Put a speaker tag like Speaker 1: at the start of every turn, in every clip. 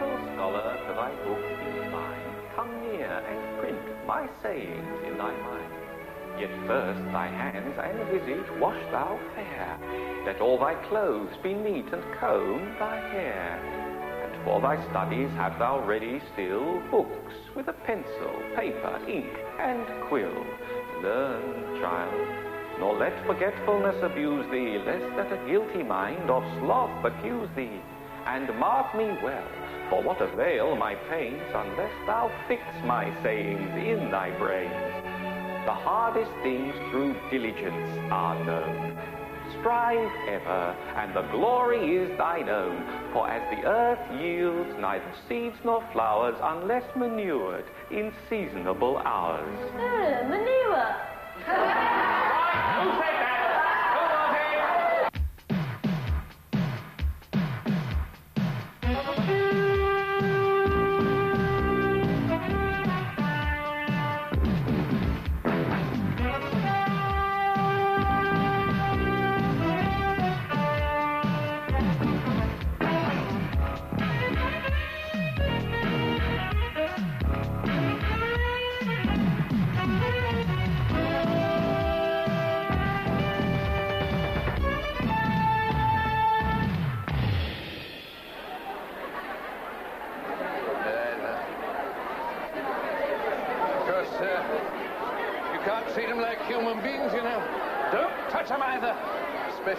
Speaker 1: little scholar, to thy book incline. Come near and print my sayings in thy mind. Yet first thy hands and visage wash thou fair. Let all thy clothes be neat and comb thy hair. And for thy studies have thou ready still books with a pencil, paper, ink, and quill. Learn, child, nor let forgetfulness abuse thee, lest that a guilty mind of sloth accuse thee. And mark me well, for what avail my pains unless thou fix my sayings in thy brains? The hardest things through diligence are known. Strive ever, and the glory is thine own. For as the earth yields neither seeds nor flowers unless manured in seasonable hours.
Speaker 2: Uh, manure.
Speaker 1: Who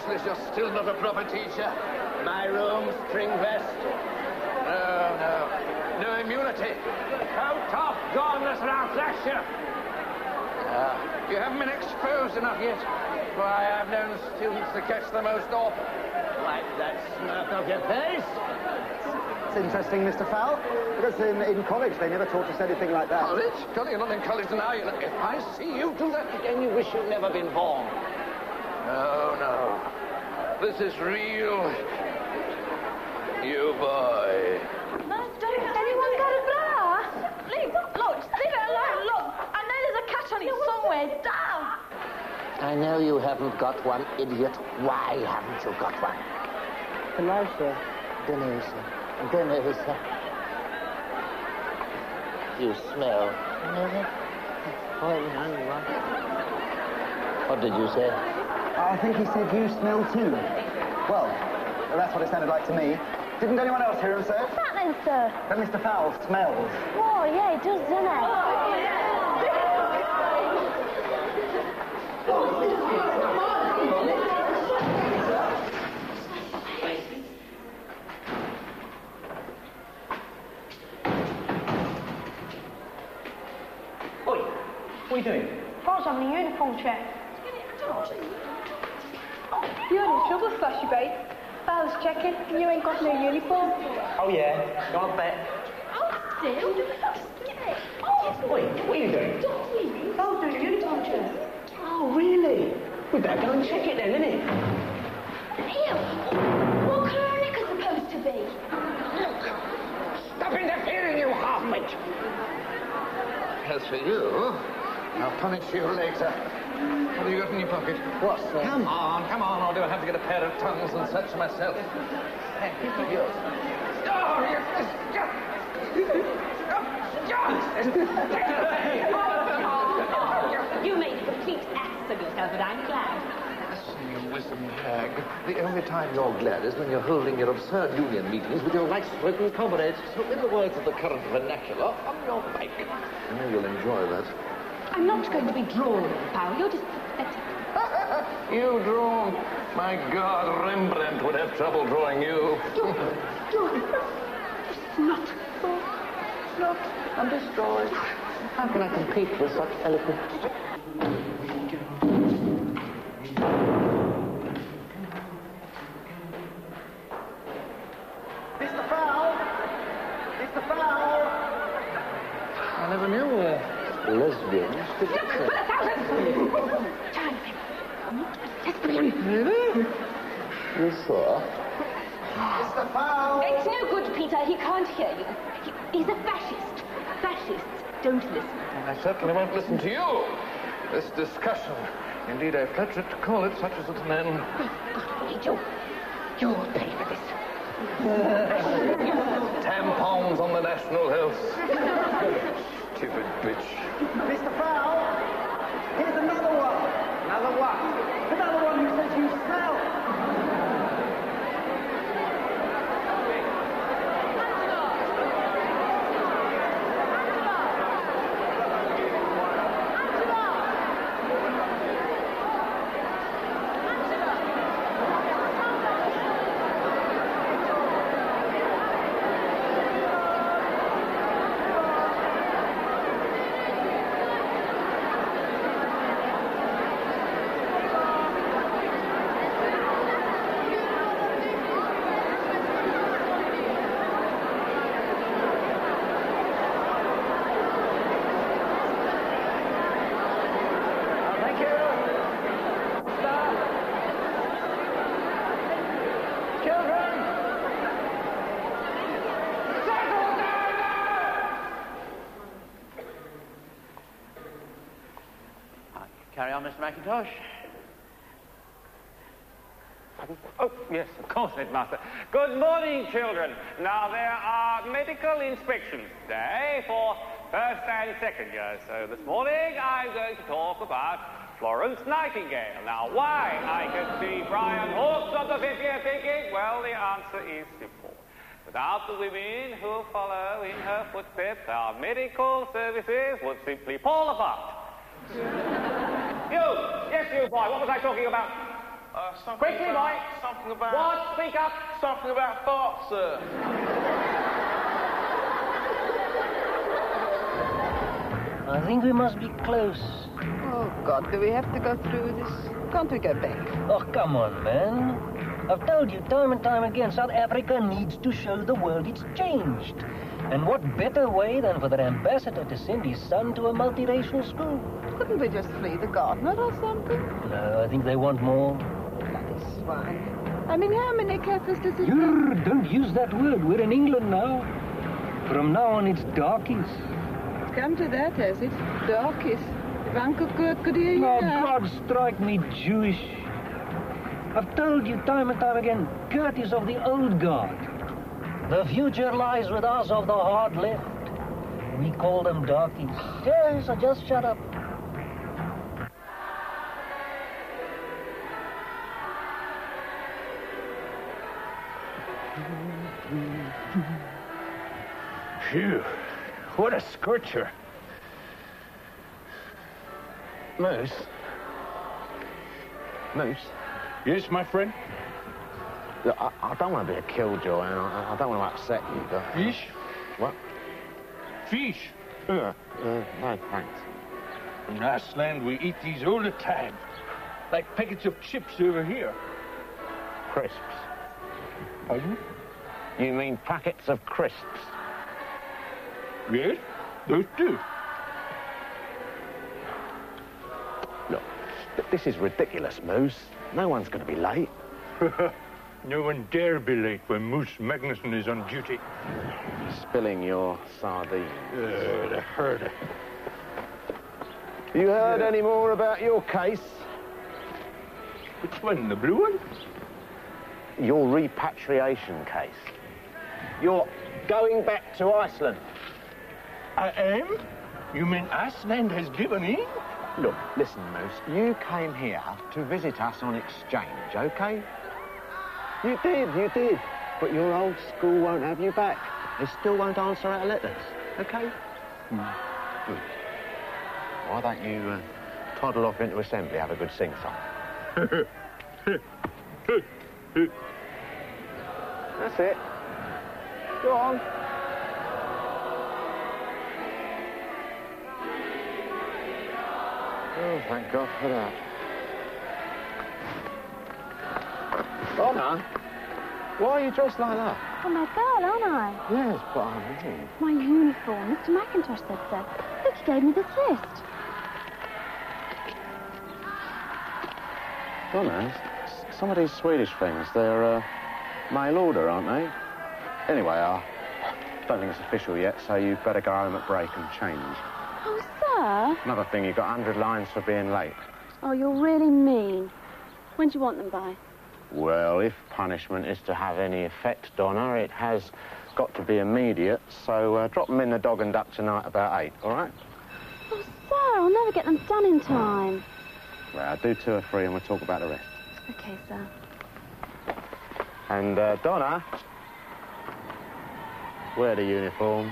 Speaker 3: As you're still not a proper teacher. My room, string vest. No, no. No immunity. Out off, godless, and I'll flash you. You haven't been exposed enough yet. Why, I've known students to catch the most awful. Like that smirk off your face.
Speaker 4: It's interesting, Mr. Fowl, because in, in college they never taught us anything like that.
Speaker 3: College? Golly, you're not in college now. If I see you do that again, you wish you'd never been born. No, no. This is real. You boy.
Speaker 2: Has anyone got a bra? Leave, look, leave it alone. Look, I know there's a catch on it somewhere. Down.
Speaker 5: I know you haven't got one, idiot. Why haven't you got one?
Speaker 4: Hello, sir.
Speaker 5: Dunno, sir. Dunno, sir. You smell. What did you say?
Speaker 4: I think he said you smell too. Well, that's what it sounded like to me. Didn't anyone else hear him, sir?
Speaker 2: What's that then, sir?
Speaker 4: That Mr. Fowl smells.
Speaker 2: Oh, yeah, it does, doesn't it?
Speaker 4: Oi, what are you doing?
Speaker 6: I was having a uniform check. You're in trouble, Slashy Bay. I was checking, and you ain't got no uniform.
Speaker 4: Oh, yeah. You want to bet?
Speaker 2: Oh, still? Get it. Oh,
Speaker 4: wait, what are you doing?
Speaker 2: don't we?
Speaker 6: I was doing a uniform check.
Speaker 4: Oh, really? We better go and check it then, innit?
Speaker 2: Here, what colour are knickers supposed to be? Look!
Speaker 3: Stop interfering, you half-wit. As for you, I'll punish you later. What have you got in your pocket?
Speaker 4: What, sir?
Speaker 3: Come on, come on, or do I have to get a pair of tongues and such myself? Hey, keep it yours. Oh, you...
Speaker 2: You made a complete ass of yourself, but I'm glad.
Speaker 3: You wisdom hag. The only time you're glad is when you're holding your absurd union meetings with your light-spoken comrades. So, in the words of the current vernacular, on your bike. I know you'll enjoy that.
Speaker 2: I'm not going to be drawn, pal. You're just pathetic.
Speaker 3: You draw. My God, Rembrandt would have trouble drawing you.
Speaker 2: Not.
Speaker 3: not. I'm destroyed. How can I compete with such eloquence? I won't listen to you. This discussion. Indeed, I pledge it to call it such as it an end.
Speaker 2: Wait, you. You'll pay for this.
Speaker 7: Tampons on the national health. Stupid bitch.
Speaker 8: Mr. Fowl, here's another one.
Speaker 7: Another one?
Speaker 8: Another one who says you smell.
Speaker 7: Mr. McIntosh. Oh, oh, yes, of course, headmaster. Good morning, children. Now, there are medical inspections today for first and second years. So this morning, I'm going to talk about Florence Nightingale. Now, why? I can see Brian Hawkes on the fifth year thinking, well, the answer is simple. Without the women who follow in her footsteps, our medical services would simply fall apart. You! Yes, you, boy. What was I talking about?
Speaker 9: Uh, something
Speaker 7: Quickly,
Speaker 9: about,
Speaker 7: boy.
Speaker 9: Something about.
Speaker 7: What? Speak up.
Speaker 9: Something about farts, sir.
Speaker 5: I think we must be close.
Speaker 10: Oh, God, do we have to go through this? Can't we go back?
Speaker 5: Oh, come on, man. I've told you time and time again, South Africa needs to show the world it's changed. And what better way than for their ambassador to send his son to a multiracial school?
Speaker 10: Couldn't we just flee the gardener or something?
Speaker 5: No, I think they want more.
Speaker 10: Bloody swine. I mean, how many Kafirs does it
Speaker 5: Grr, don't use that word. We're in England now. From now on, it's darkies.
Speaker 10: come to that, has it? Darkies. If Uncle Kurt could hear you
Speaker 5: Oh,
Speaker 10: now.
Speaker 5: God strike me Jewish. I've told you time and time again, Kurt is of the old guard. The future lies with us of the hard left. We call them darkies. Yes, so just shut up.
Speaker 7: Phew. What a scorcher. Moose? Moose?
Speaker 11: Yes, my friend?
Speaker 7: Look, I, I don't want to be a killjoy, and I, I don't want to upset you, but...
Speaker 11: Fish?
Speaker 7: What?
Speaker 11: Fish?
Speaker 7: Uh, uh, no, thanks.
Speaker 11: In Iceland, we eat these all the time. Like packets of chips over here.
Speaker 7: Crisps.
Speaker 11: Pardon?
Speaker 7: You mean packets of crisps?
Speaker 11: Yes, those too.
Speaker 7: Look, this is ridiculous, Moose. No one's going to be late.
Speaker 11: no one dare be late when Moose Magnuson is on duty.
Speaker 7: Spilling your sardines.
Speaker 11: Uh, the herder.
Speaker 7: You heard any more about your case?
Speaker 11: Which one, the blue one?
Speaker 7: Your repatriation case. You're going back to Iceland.
Speaker 11: I am? You mean Iceland has given in?
Speaker 7: Look, listen, Moose. You came here to visit us on exchange, okay? You did, you did. But your old school won't have you back. They still won't answer our letters, okay? Good. Why don't you uh, toddle off into assembly, have a good sing-song? That's it. Go on. Oh, thank God for that. Donna, why are you dressed like that?
Speaker 2: I'm a girl, aren't I?
Speaker 7: Yes, but I mean...
Speaker 2: My uniform. Mr. McIntosh said so. Look, he gave me this list.
Speaker 7: Donna, s- some of these Swedish things, they're uh, mail order, aren't they? Anyway, I don't think it's official yet, so you'd better go home at break and change.
Speaker 2: Sir.
Speaker 7: Another thing, you've got 100 lines for being late.
Speaker 2: Oh, you're really mean. When do you want them by?
Speaker 7: Well, if punishment is to have any effect, Donna, it has got to be immediate. So uh, drop them in the dog and duck tonight about eight, all right?
Speaker 2: Oh, sir, I'll never get them done in time.
Speaker 7: Well, do two or three and we'll talk about the rest.
Speaker 2: Okay, sir.
Speaker 7: And, uh, Donna, wear the uniform.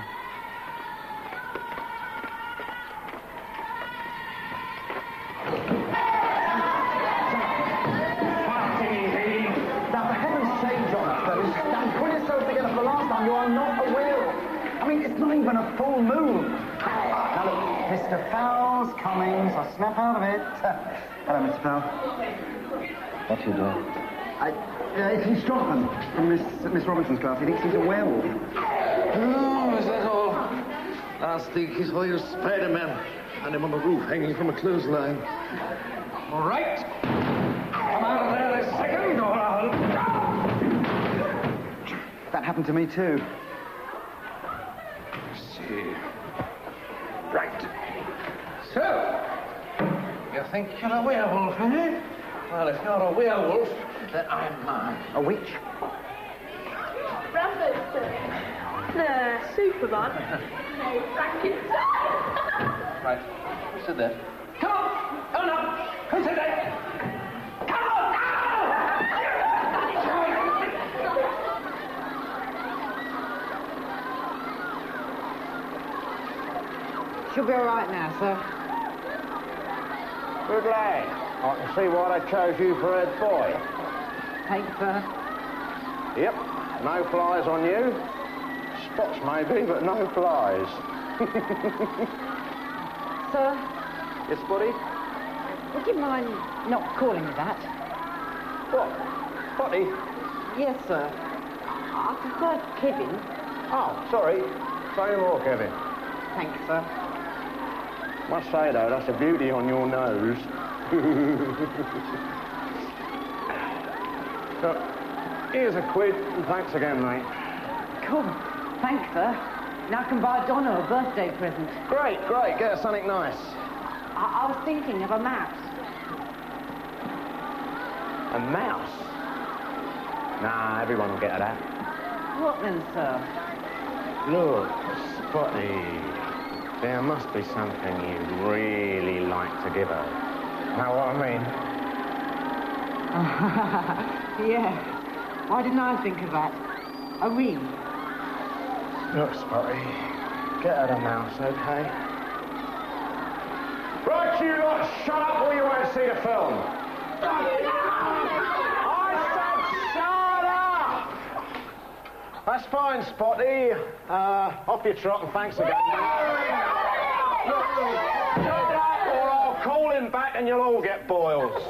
Speaker 8: Mr. Fowles, Cummings, I'll snap out of it. Hello, Mr. Fowles.
Speaker 7: What you doing?
Speaker 8: I, uh, it's Jonathan from Miss, Miss Robinson's class. He thinks he's a werewolf.
Speaker 3: Oh, is that all? Last week he's hired Spider-Man. And him on the roof hanging from a clothesline. All right. Come out of there this second or I'll...
Speaker 8: That happened to me, too.
Speaker 3: see. Right. So, you think you're a werewolf, eh? Well, if you're a werewolf, then I'm mine.
Speaker 8: A witch?
Speaker 12: Rambo, sir. The Superman. no, Frankenstein.
Speaker 3: Right. Sit there. Come on! Oh, no! Come sit there! Come on
Speaker 6: She'll be all right now, sir.
Speaker 7: Good lad. I can see why they chose you for head boy.
Speaker 6: Thanks, sir.
Speaker 7: Yep, no flies on you. Spots maybe, but no flies.
Speaker 6: Sir,
Speaker 7: yes, buddy?
Speaker 6: would you mind not calling me that?
Speaker 7: What? Spotty?
Speaker 6: Yes, sir. I prefer Kevin.
Speaker 7: Oh, sorry. Say no more, Kevin.
Speaker 6: Thanks, sir.
Speaker 7: Must say, though, that's a beauty on your nose. so, here's a quid, and thanks again, mate.
Speaker 6: Cool. Thanks, sir. Now I can buy Donna a birthday present.
Speaker 7: Great, great. Get her something nice.
Speaker 6: I, I was thinking of a mouse.
Speaker 7: A mouse? Nah, everyone will get her that.
Speaker 6: What then, sir?
Speaker 7: Look, Spotty, there must be something you'd really like to give her. Know what I mean?
Speaker 6: yeah. Why didn't I think of that? A ring.
Speaker 7: Look, Spotty, get her the mouse, okay? Right, you lot, shut up or you won't see the film. I said shut up! That's fine, Spotty. Uh, off your trot and thanks again. Look, shut up or I'll call him back and you'll all get boils.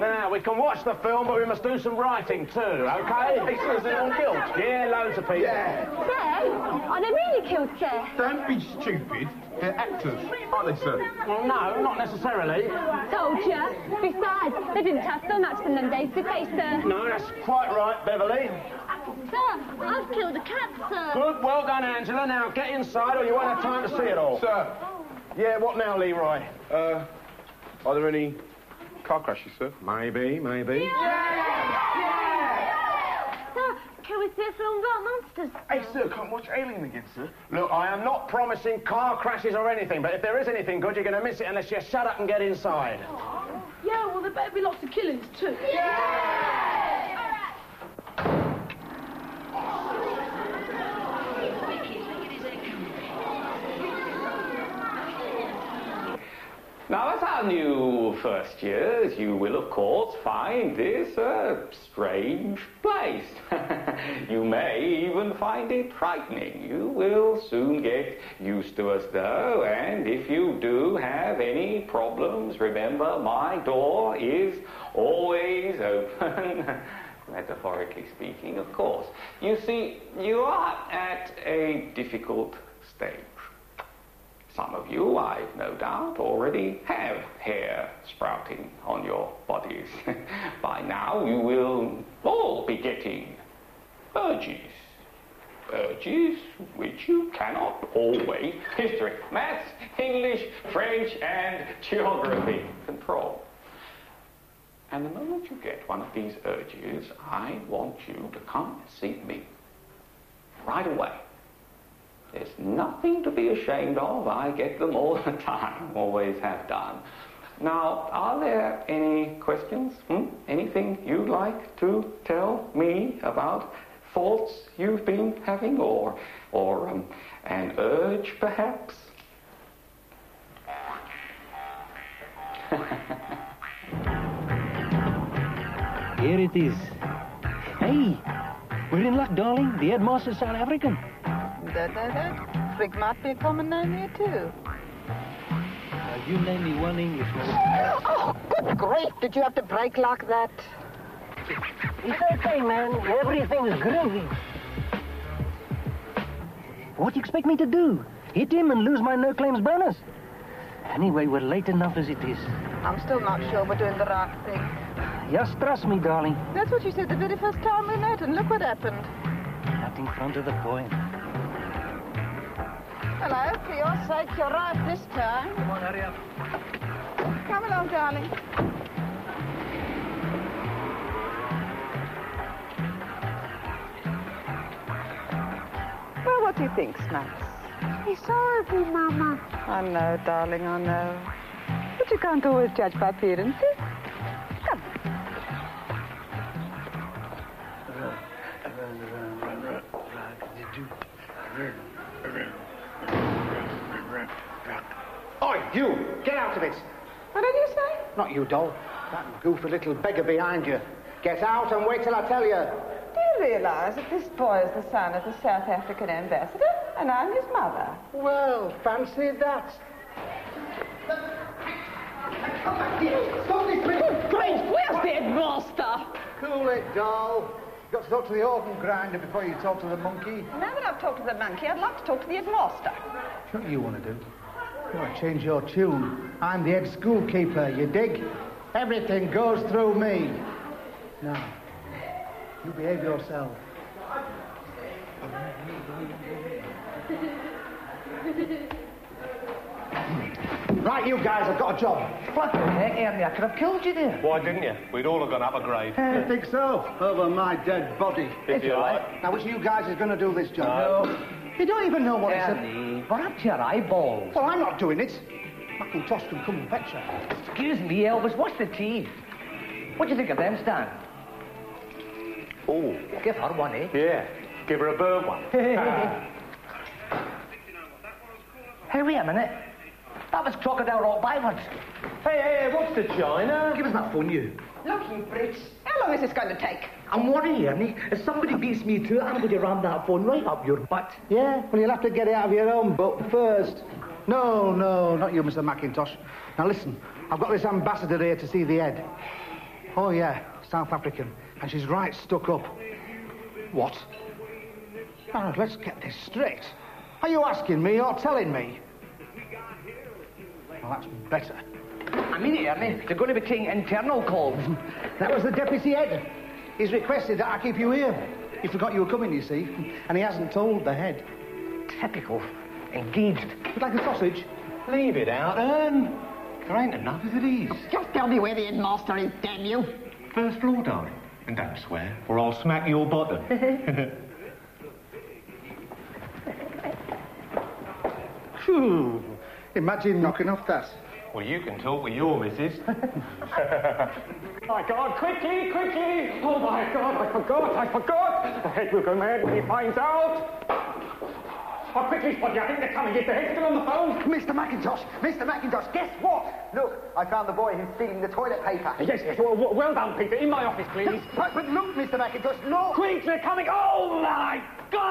Speaker 7: Now, we can watch the film, but we must do some writing too, okay? He says they're all killed. Yeah, loads of people. Yeah.
Speaker 2: Sir? I don't mean you killed Sir.
Speaker 11: Don't be stupid. They're actors, aren't they, sir?
Speaker 7: Well, no, not necessarily.
Speaker 2: Told ya. Besides, they didn't have so much in them days, did they, sir?
Speaker 7: No, that's quite right, Beverly.
Speaker 2: Sir, I've killed a cat, sir.
Speaker 7: Good, well done, Angela. Now get inside or you won't have time to see it all.
Speaker 11: Sir.
Speaker 7: Yeah, what now, Leroy?
Speaker 11: Uh, are there any car crashes, sir?
Speaker 7: Maybe, maybe.
Speaker 2: Sir, can we see a film about monsters?
Speaker 11: Hey, sir, can't watch Alien again, sir.
Speaker 7: Look, I am not promising car crashes or anything, but if there is anything good, you're going to miss it unless you shut up and get inside.
Speaker 12: Yeah, well, there better be lots of killings, too.
Speaker 1: Now, as our new first years, you will, of course, find this a strange place. you may even find it frightening. You will soon get used to us, though, and if you do have any problems, remember my door is always open. Metaphorically speaking, of course. You see, you are at a difficult stage. Some of you, I've no doubt, already have hair sprouting on your bodies. By now, you will all be getting urges. Urges which you cannot always history, maths, English, French, and geography control. And the moment you get one of these urges, I want you to come and see me. Right away. There's nothing to be ashamed of. I get them all the time, always have done. Now, are there any questions? Hmm? Anything you'd like to tell me about thoughts you've been having, or, or um, an urge, perhaps?
Speaker 5: Here it is. Hey, we're in luck, darling. The headmaster's South African.
Speaker 10: Da, da, da. Frig might be a common name here, too.
Speaker 5: Uh, you name me one Englishman.
Speaker 10: Oh, good grief. Did you have to break like that?
Speaker 5: It's okay, man. Everything's gravy. What do you expect me to do? Hit him and lose my no claims bonus? Anyway, we're late enough as it is.
Speaker 10: I'm still not sure we're doing the right thing.
Speaker 5: Just trust me, darling.
Speaker 10: That's what you said the very first time we met, and look what happened.
Speaker 5: Not in front of the point.
Speaker 10: Hello, for your sake, you're right this time.
Speaker 5: Come on, hurry up.
Speaker 10: Come along, darling. Well, what do you think, Snaps?
Speaker 13: He's horrible, Mama.
Speaker 10: I know, darling, I know. But you can't always judge by appearances.
Speaker 4: Not you, doll. That goofy little beggar behind you. Get out and wait till I tell you.
Speaker 10: Do you realize that this boy is the son of the South African ambassador, and I'm his mother?
Speaker 4: Well, fancy that. Stop this minute!
Speaker 10: Great, where's the headmaster?
Speaker 4: Cool it, doll. You've got to talk to the organ grinder before you talk to the monkey.
Speaker 10: Now that I've talked to the monkey, I'd like to talk to the headmaster.
Speaker 4: What do you want to do? You want to change your tune. I'm the head schoolkeeper, you dig? Everything goes through me. Now, you behave yourself. Right, you guys, I've got a job.
Speaker 14: Flipping heck, Ernie, I could have killed you there.
Speaker 8: Why didn't you? We'd all have gone up a grade.
Speaker 4: I think so. Over my dead body.
Speaker 8: If you like.
Speaker 4: Now, which of you guys is going to do this job?
Speaker 14: No.
Speaker 4: You don't even know what it's...
Speaker 14: Ernie, we're up to your eyeballs.
Speaker 4: Well, I'm not doing it. Macintosh can come and fetch her.
Speaker 14: Excuse me, Elvis, what's the tea? What do you think of them, Stan?
Speaker 8: Oh.
Speaker 14: Give her one, eh?
Speaker 8: Yeah. Give her a bird one.
Speaker 14: Hey, wait a minute. That was Crocodile Rock backwards.
Speaker 8: hey, hey, what's the China?
Speaker 14: Give us that phone, you.
Speaker 10: Look, you brutes. How long is this going to take?
Speaker 14: I'm worried, Ernie. If somebody beats me to it, I'm going to ram that phone right up your butt.
Speaker 4: Yeah? Well, you'll have to get it out of your own butt first. No, no, not you, Mr. Macintosh. Now, listen. I've got this ambassador here to see the head. Oh, yeah, South African. And she's right stuck up. What? Now, let's get this straight. Are you asking me or telling me? Well, that's better.
Speaker 14: I mean it, Ernie. They're going to be taking internal calls.
Speaker 4: That was the deputy head. He's requested that I keep you here. He forgot you were coming, you see, and he hasn't told the head.
Speaker 14: Typical. Engaged.
Speaker 4: Would like a sausage?
Speaker 8: Leave it out, Ern. There ain't enough as it is.
Speaker 10: Just tell me where the headmaster is, damn you.
Speaker 8: First floor, darling. And don't swear, or I'll smack your bottom.
Speaker 4: Phew. Imagine knocking off that.
Speaker 8: Well, you can talk with your missus.
Speaker 7: My God, quickly, quickly! Oh, my God, I forgot, I forgot! The head will go mad when he finds out. Oh, quickly, Spotty, I think they're coming. Is the head still on the phone?
Speaker 4: Mr. Macintosh, Mr. Macintosh, guess what? Look, I found the boy who's stealing the toilet paper.
Speaker 7: Yes, yes, well, well well done, Peter. In my office, please.
Speaker 4: But, but look, Mr. Macintosh, look!
Speaker 7: Quick, they're coming. Oh, my God!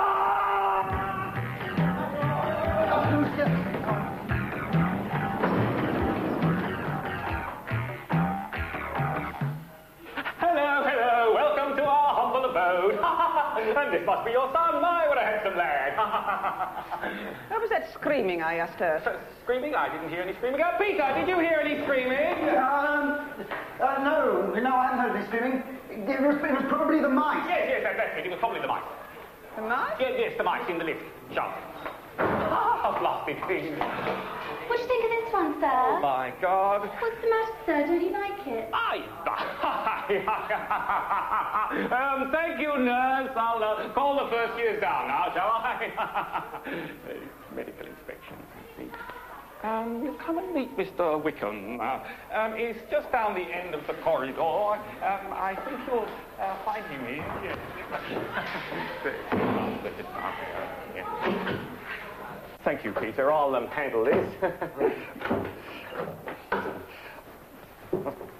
Speaker 7: And this must be your son. My, what a handsome lad.
Speaker 10: What was that screaming I asked her?
Speaker 7: So, screaming? I didn't hear any screaming. Uh, Peter, did you hear any screaming?
Speaker 4: Um, uh, no, no, I haven't heard any screaming. It was, it was probably the mice.
Speaker 7: Yes, yes, that- that's it. It was probably the mice.
Speaker 10: The mice?
Speaker 7: Yes, yes, the mice in the lift. Jump. Ah, blasted thing.
Speaker 15: What do you think of this one, sir?
Speaker 1: Oh, my God.
Speaker 15: What's the matter, sir? Don't you like it?
Speaker 1: I. um, thank you, nurse. I'll uh, call the first years down now, shall I? Medical inspection, you see. Um, you come and meet Mr. Wickham. Uh, um, he's just down the end of the corridor. Um, I think you'll uh, find him here. Yes. Thank you, Peter. I'll um, handle this.